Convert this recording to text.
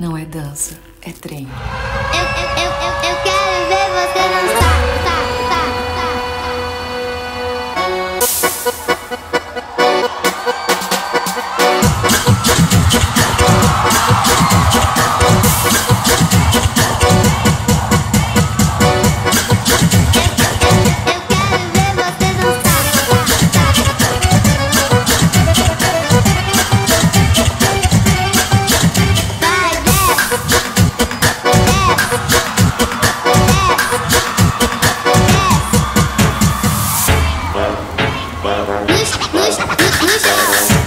Não é dança, é treino. Eu, 無償無償